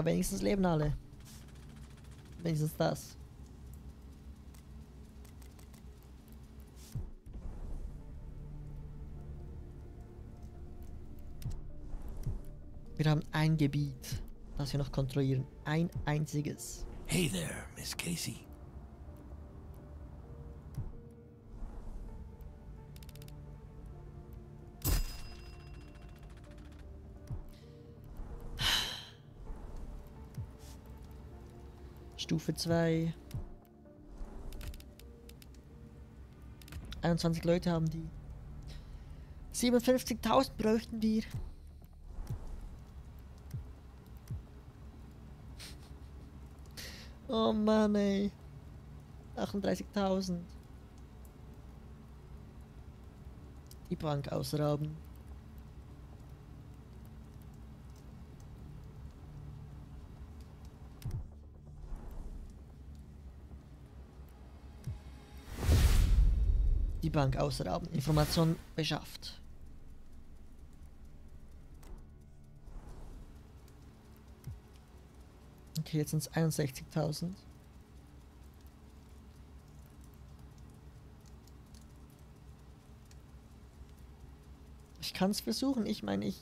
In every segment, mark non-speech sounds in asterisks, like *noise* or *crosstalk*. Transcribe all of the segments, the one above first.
Aber wenigstens leben alle. Wenigstens das. Wir haben ein Gebiet, das wir noch kontrollieren. Ein einziges. Hey there, Miss Casey. Stufe 2. 21 Leute haben die. 57.000 bräuchten wir. *laughs* Oh Mann, ey. 38.000. Die Bank ausrauben. Die Bank ausrauben. Information beschafft. Okay, jetzt sind es 61.000. Ich kann es versuchen. Ich meine, ich...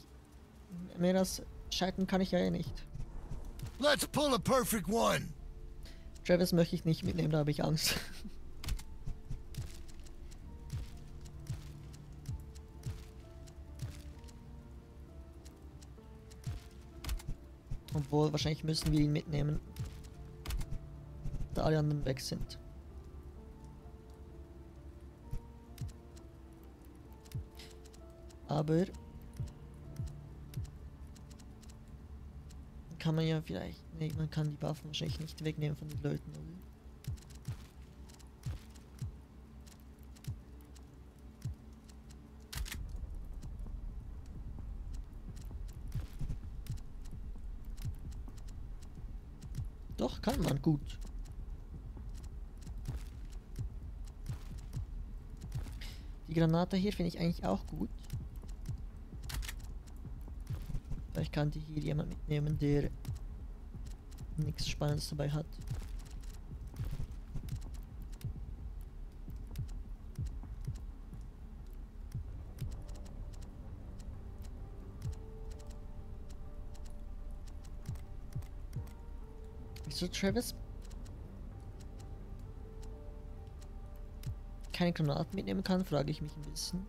Mehr das schalten kann ich ja eh nicht. Let's pull a perfect one. Travis möchte ich nicht mitnehmen, da habe ich Angst. *laughs* Obwohl, wahrscheinlich müssen wir ihn mitnehmen. Da alle anderen weg sind. Aber... Kann man ja vielleicht... Nee, man kann die Waffen wahrscheinlich nicht wegnehmen von den Leuten, oder? Doch, kann man gut. Die Granate hier finde ich eigentlich auch gut. Vielleicht kann die hier jemand mitnehmen, der nichts Spannendes dabei hat. Wieso Travis keine Granaten mitnehmen kann, frage ich mich ein bisschen.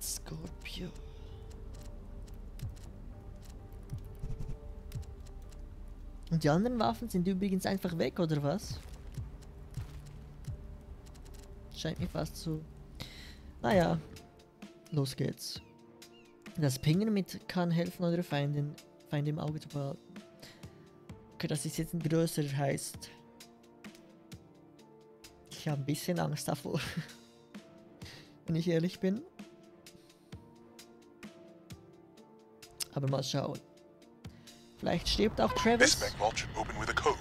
Scorpio. Und die anderen Waffen sind übrigens einfach weg, oder was? Scheint mir fast so. Naja, los geht's. Das Pingen mit kann helfen, eure Feindin, Feinde im Auge zu behalten. Okay, das ist jetzt ein größerer heißt. Ich habe ein bisschen Angst davor. *laughs* Wenn ich ehrlich bin. Aber mal schauen. Vielleicht stirbt auch This Travis. bank vault should open with a code.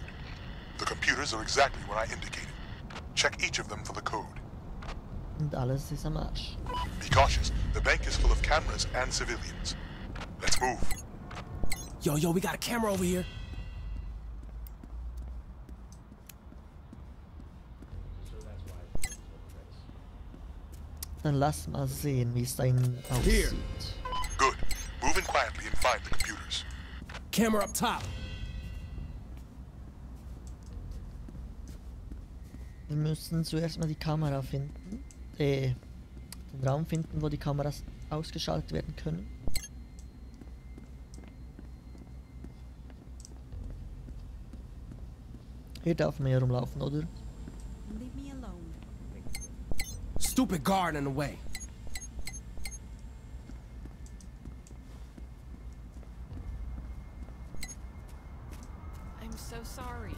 The computers are exactly what I indicated. Check each of them for the code. Und alles ist am Arsch. Be cautious. The bank is full of cameras and civilians. Let's move. Yo, yo, we got a camera over here. Dann lass mal sehen, wie es da innen aussieht. Good. Move in quietly and find the computers. Camera up top. Wir müssen zuerst mal die Kamera finden. Äh, den Raum finden, wo die Kameras ausgeschaltet werden können. Hier darf man ja rumlaufen, oder? Leave me alone. Stupid guard in the way. I'm so sorry.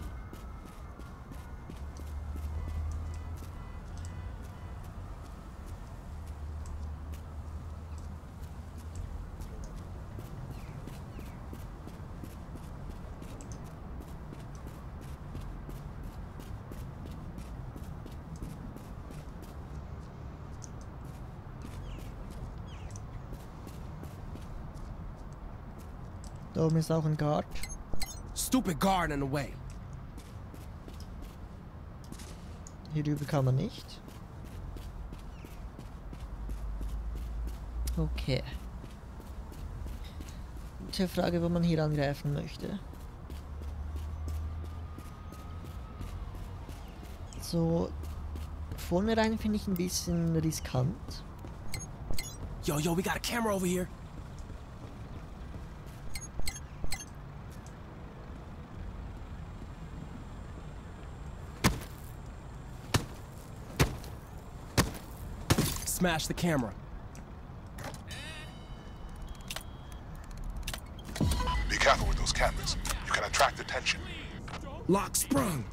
Da oben ist auch ein Guard. Stupid guard in the way. Hier drüber kann man nicht. Okay. Gute Frage, wo man hier angreifen möchte. So, vorne rein finde ich ein bisschen riskant. Yo, yo, we got a camera over here. Smash the camera. Be careful with those cameras. You can attract attention. Lock sprung.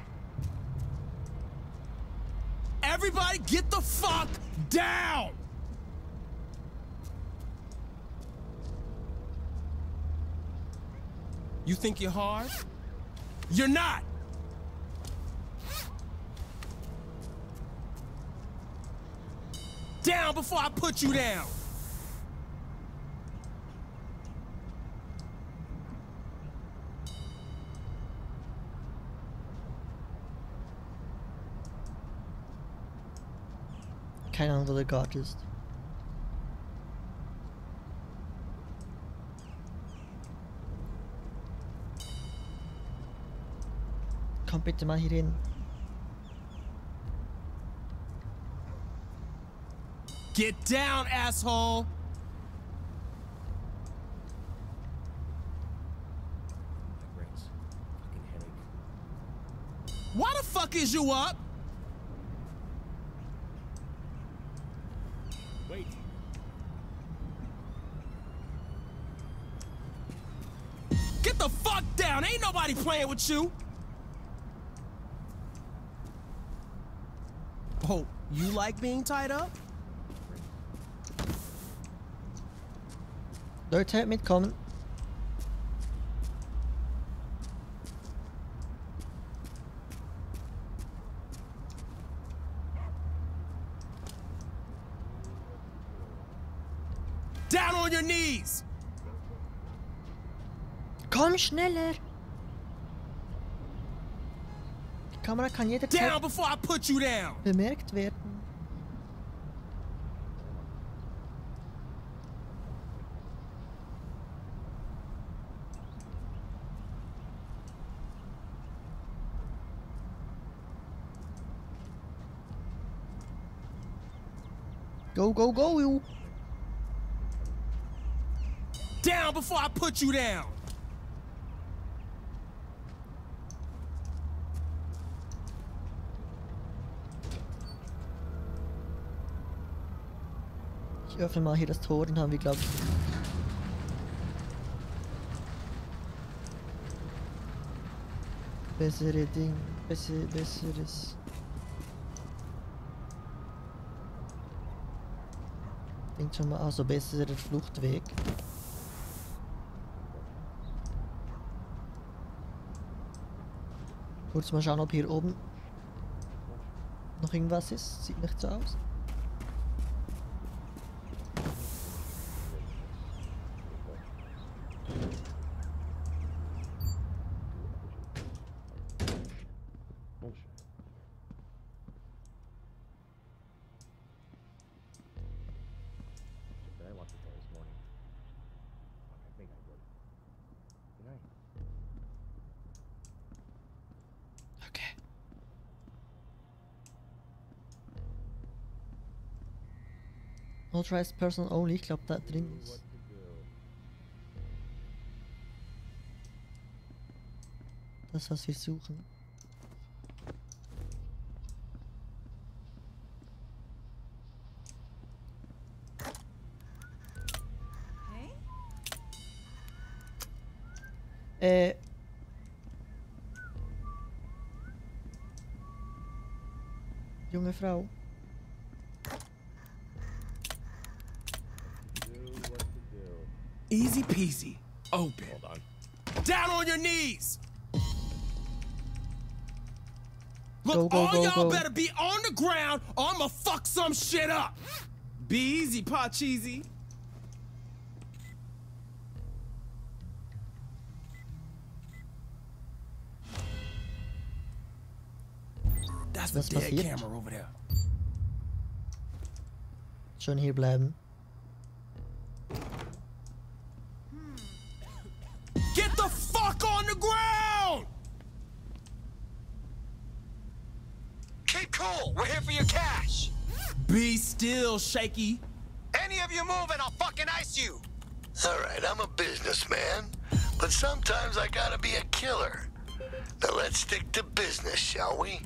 Everybody get the fuck down! You think you're hard? You're not! Down before I put you down! Keine der Guard ist. Komm bitte mal hier hin. Get down, asshole! Why the fuck is you up? Wait. Get the fuck down! Ain't nobody playing with you! Oh, you like being tied up? Leute, mitkommen. Down on your knees! Komm schneller! Die Kamera kann jederzeit Down before I put you down! bemerkt werden. Go, go, go, you! Down before I put you down! Ich öffne mal hier das Tor, dann haben wir, glaube ich. Bessere Ding, bessere, besseres. Denkt schon mal, also besserer Fluchtweg. Kurz mal schauen, ob hier oben noch irgendwas ist. Sieht nicht so aus. Did I lock the door this morning? Fuck, I think I did. Good night. Okay. Authorized person only, ich glaube da drin ist. Das, was wir suchen. Äh. Junge Frau. Easy peasy. Open. Hold on. Down on your knees! Look, go, go, all y'all better be on the ground or I'ma fuck some shit up. Be easy, Pa Cheesy. That's the dead camera over there. Schon hier bleiben. Be still, shaky. Any of you move and I'll fucking ice you. All right, I'm a businessman, but sometimes I gotta be a killer. Now let's stick to business, shall we?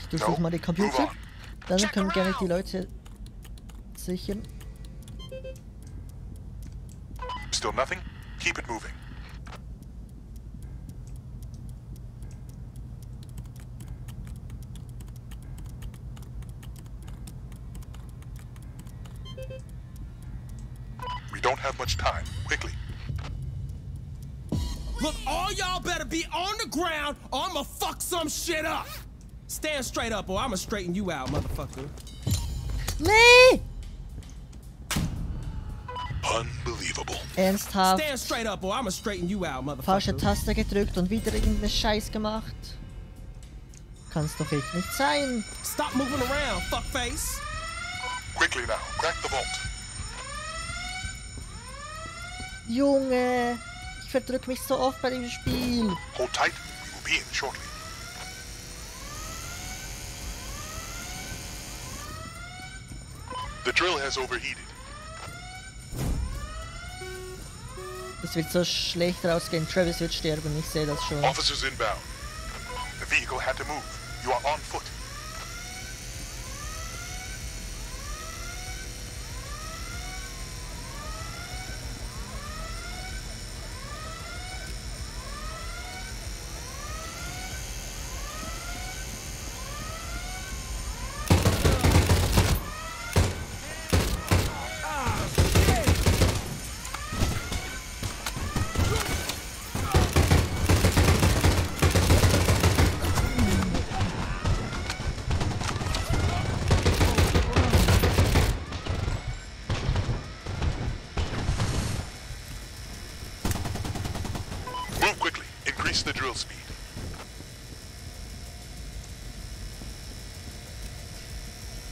Ich durchsuche mal die Computer. move on. Dann Check können gerne die around. Leute sichern. Still nothing? Keep it moving. Don't have much time. Quickly. Look, all y'all better be on the ground or I'ma fuck some shit up. Stand straight up or I'ma straighten you out, motherfucker. Nee! Unbelievable. Ernsthaft. Stand straight up or I'ma straighten you out, Falsche. Taste gedrückt und wieder irgendeinen Scheiß gemacht. Kann's doch echt nicht sein. Stop moving around, fuckface. Quickly now. Crack the vault. Junge! Ich verdrück mich so oft bei dem Spiel. Hold tight. We will be in shortly. The drill has overheated. Das wird so schlecht rausgehen. Travis wird sterben, ich sehe das schon. Officers inbound. The vehicle had to move. You are on foot.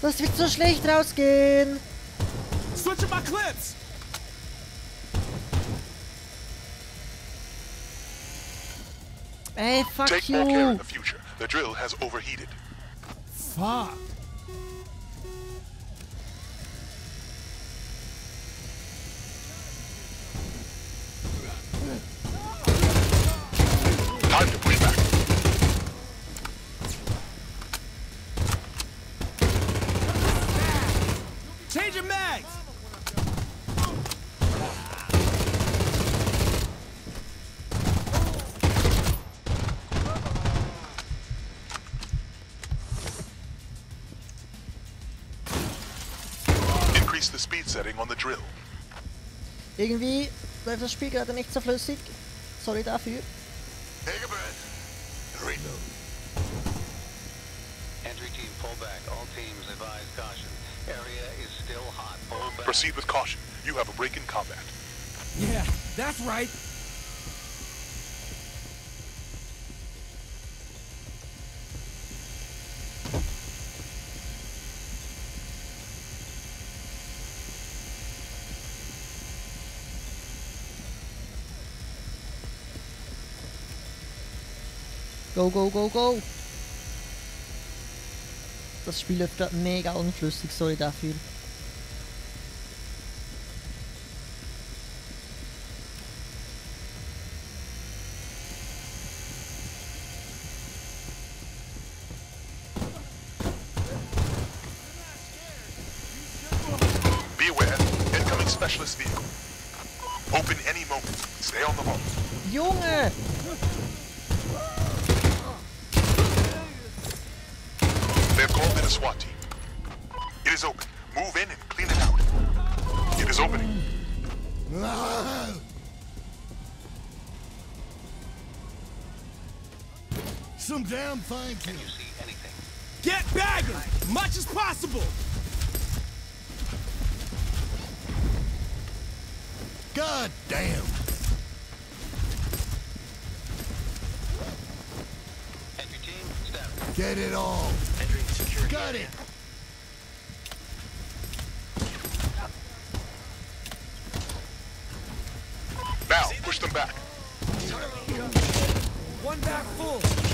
Das wird so schlecht rausgehen. Switching my clips. Ey, fuck Take more care in you. the future. The drill has overheated. Fuck. Increase the speed setting on the drill. Irgendwie läuft das Spiel gerade nicht so flüssig. Sorry dafür. Take a breath. Reload. Entry team, pull back. All teams advise caution. Area is still hot. Pull back. Proceed with caution. You have a break in combat. Yeah, that's right. Go, go, go, go. Das Spiel läuft gerade mega unflüssig, sorry dafür. Be aware. Incoming specialist vehicle. Open any moment. Stay on the vault. Junge! Some damn fine Can you see anything? Get bagging, much as possible. God damn. Entry team, step. dead at all. Entering security. Got it. Now, push them back. One back full.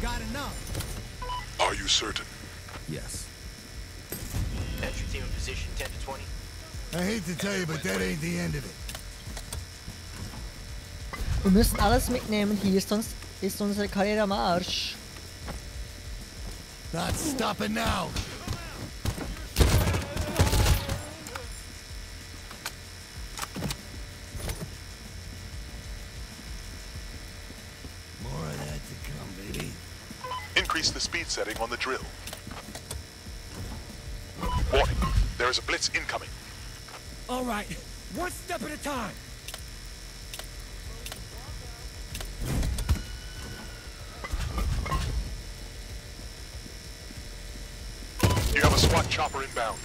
We got enough. Are you certain? Yes. Entry team in position 10 to 20. I hate to tell you, but that ain't the end of it. Wir müssen alles mitnehmen hier, sonst ist unsere Karriere am Arsch. Not stopping now. More of that to come, baby. Increase the speed setting on the drill. Warning, there is a blitz incoming. All right. One step at a time. You have a SWAT chopper inbound.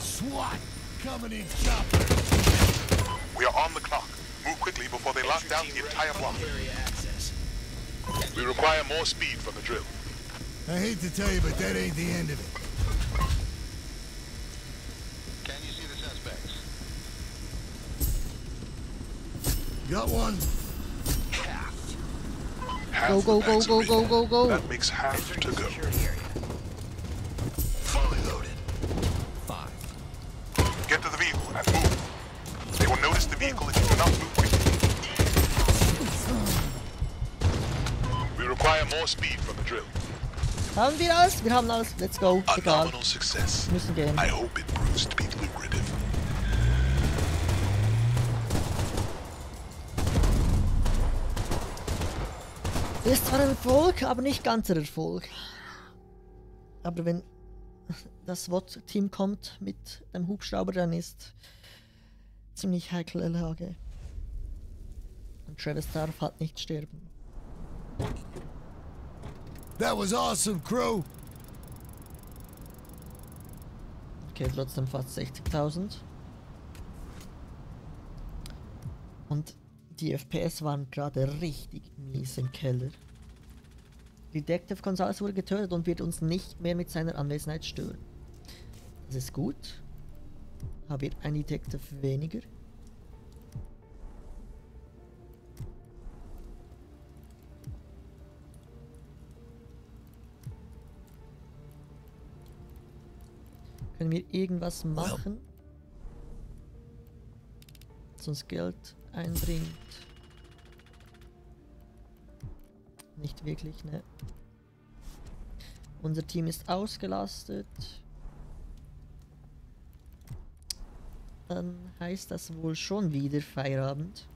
SWAT coming in chopper. We are on the clock. Move quickly before they lock down the entire block. We require more speed from the drill. I hate to tell you, but that ain't the end of it. Can you see the suspects? Got one. Half Go, go, go, go, go, go, go. That makes half to go. Fully loaded. Five. Get to the vehicle and move. They will notice the vehicle if you do not move quickly. We require more speed from the drill. Haben wir alles? Wir haben alles. Let's go. Egal. müssen gehen. I hope it proves to be lucrative. Ist zwar ein Erfolg, aber nicht ganzer Erfolg. Aber wenn das SWAT-Team kommt mit dem Hubschrauber, dann ist ziemlich heikle Lage. Und Travis darf halt nicht sterben. That was awesome, crew. Okay, trotzdem fast 60.000. Und die FPS waren gerade richtig mies im Keller. Detective Gonzalez wurde getötet und wird uns nicht mehr mit seiner Anwesenheit stören. Das ist gut. Haben wir ein Detective weniger. Können wir irgendwas machen? Das uns Geld einbringt. Nicht wirklich, ne? Unser Team ist ausgelastet. Dann heißt das wohl schon wieder Feierabend.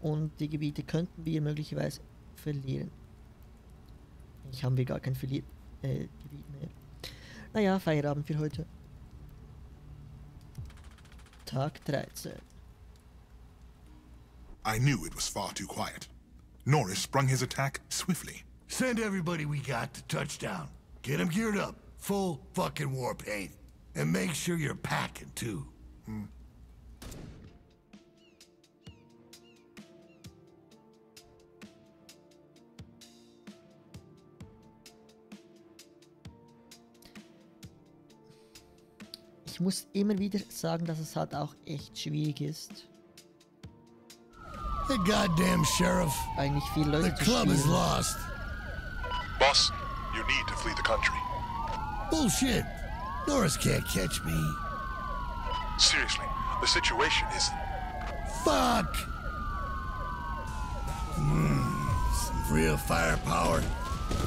Und die Gebiete könnten wir möglicherweise verlieren. Ich haben wir gar kein Verlier Eh, äh, Gebiet. Naja, Feierabend für heute. Tag 13. I knew it was far too quiet. Norris sprung his attack swiftly. Send everybody we got to touchdown. Get them geared up. Full fucking war paint. And make sure you're packing, too. Hmm. Ich muss immer wieder sagen, dass es halt auch echt schwierig ist, The goddamn sheriff. eigentlich viele The Leute zu club is lost. Boss, you need to flee the country. Bullshit. Norris can't catch me. Seriously, the situation is Fuck. Mm, some real firepower.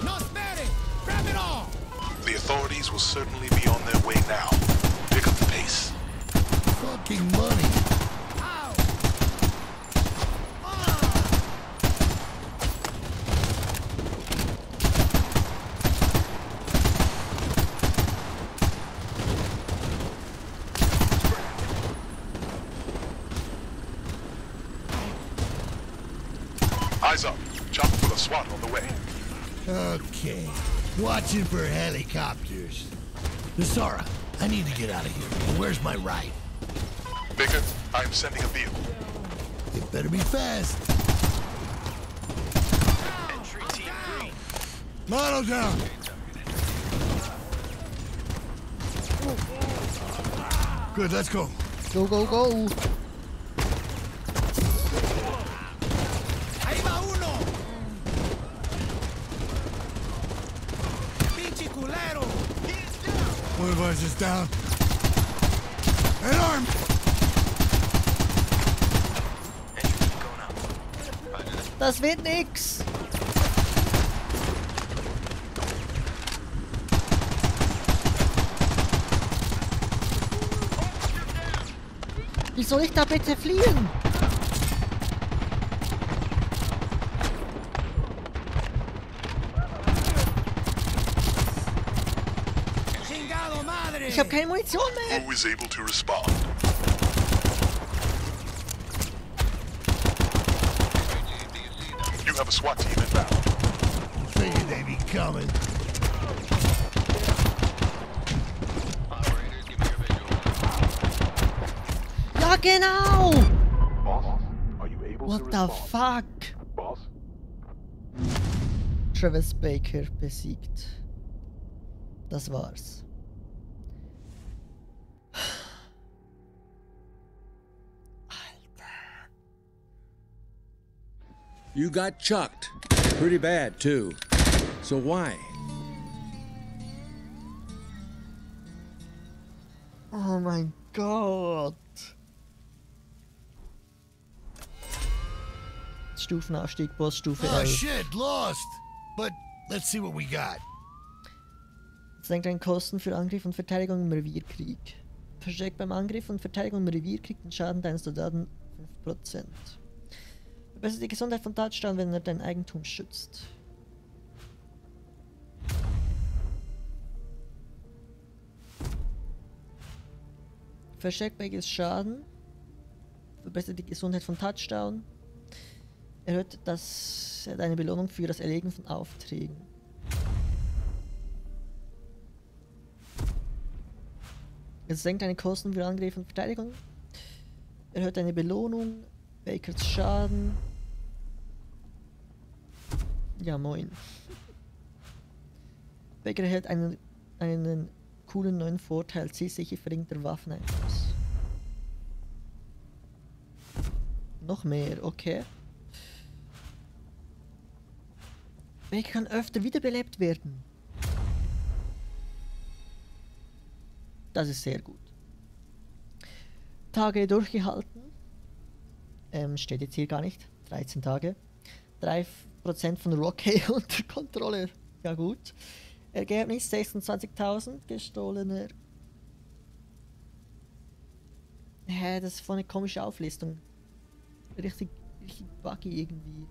No spare Grab it all. the authorities will certainly be on their way now. Pick up the pace. Fucking money. Ow. Eyes up. Chopper full of SWAT on the way. Okay. Watching for helicopters. Nasara, I need to get out of here. Where's my ride? Baker, I am sending a vehicle. It better be fast. Entry team green. Model down. Good, let's go. Go, go, go. Us is down. And armed. Das wird nix! Wie soll ich da bitte fliehen? Ich habe keine Munition mehr! Who is able to respond? You have a SWAT team inbound. Figured they'd be coming. Ja, genau! Boss, are you able What to the fuck? Boss, Travis Baker besiegt. Das war's. You got chucked. Pretty bad, too. So why? Oh mein Gott. Stufenaufstieg, Bossstufe Oh 11. shit, lost. But let's see what we got. Senkt den Kosten für Angriff und Verteidigung im Revierkrieg. Verstärkt beim Angriff und Verteidigung im Revierkrieg den Schaden deines Soldaten 5%. Verbessert die Gesundheit von Touchdown, wenn er dein Eigentum schützt. Verstärkt bei Schaden. Verbessert die Gesundheit von Touchdown. Erhöht das eine Belohnung für das Erlegen von Aufträgen. Es senkt deine Kosten für Angriff und Verteidigung. Erhöht deine Belohnung. Bakers Schaden. Ja, moin. Baker erhält einen, einen coolen neuen Vorteil. Zielsicher verringerter Waffeneinfluss. Noch mehr, okay. Baker kann öfter wiederbelebt werden. Das ist sehr gut. Tage durchgehalten. Ähm, steht jetzt hier gar nicht. 13 Tage. 3% von Rocky *laughs* unter Kontrolle. Ja gut. Ergebnis 26.000 gestohlener. Hä, das ist voll eine komische Auflistung. Richtig, richtig buggy irgendwie.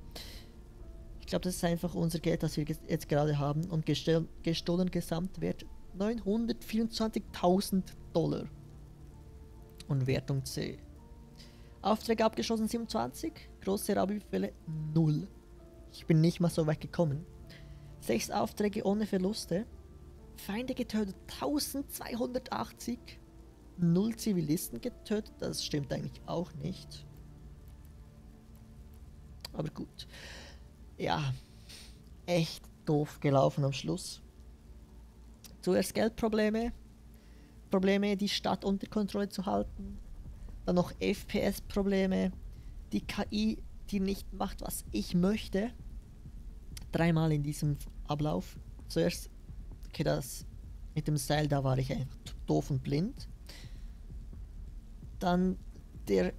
Ich glaube, das ist einfach unser Geld, das wir jetzt gerade haben. Und gestohlen Gesamtwert 924.000 Dollar. Und Wertung C. Aufträge abgeschossen 27, große Raubüberfälle 0. Ich bin nicht mal so weit gekommen. Sechs Aufträge ohne Verluste. Feinde getötet 1280. Null Zivilisten getötet, das stimmt eigentlich auch nicht. Aber gut. Ja, echt doof gelaufen am Schluss. Zuerst Geldprobleme, Probleme, die Stadt unter Kontrolle zu halten, dann noch FPS-Probleme, die KI, die nicht macht, was ich möchte. Dreimal in diesem Ablauf. Zuerst, okay, das mit dem Seil, da war ich einfach doof und blind. Dann der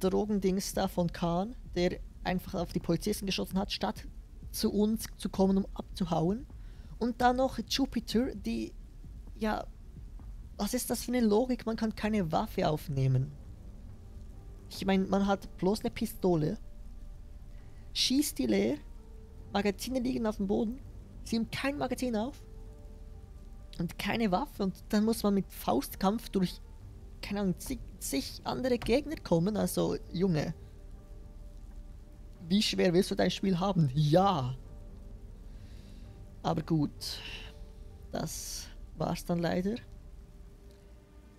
Drogendings da von Khan, der einfach auf die Polizisten geschossen hat, statt zu uns zu kommen, um abzuhauen. Und dann noch Jupiter, die, ja, was ist das für eine Logik? Man kann keine Waffe aufnehmen. Ich meine, man hat bloß eine Pistole, schießt die leer, Magazine liegen auf dem Boden, sie haben kein Magazin auf und keine Waffe und dann muss man mit Faustkampf durch, keine Ahnung, zig, zig andere Gegner kommen. Also, Junge, wie schwer willst du dein Spiel haben? Ja. Aber gut, das war's dann leider.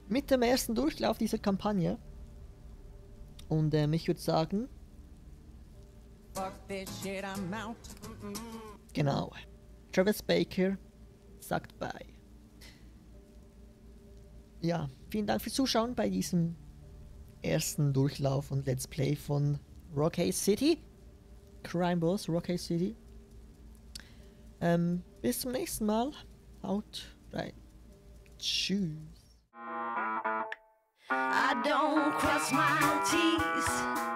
Mit dem ersten Durchlauf dieser Kampagne. Und ähm, ich würde sagen, Fuck this shit, I'm out. Genau. Travis Baker sagt bye. Ja, vielen Dank fürs Zuschauen bei diesem ersten Durchlauf und Let's Play von Rockay City. Crime Boss, Rockay City. Ähm, bis zum nächsten Mal. Haut rein. Tschüss. I don't cross my T's.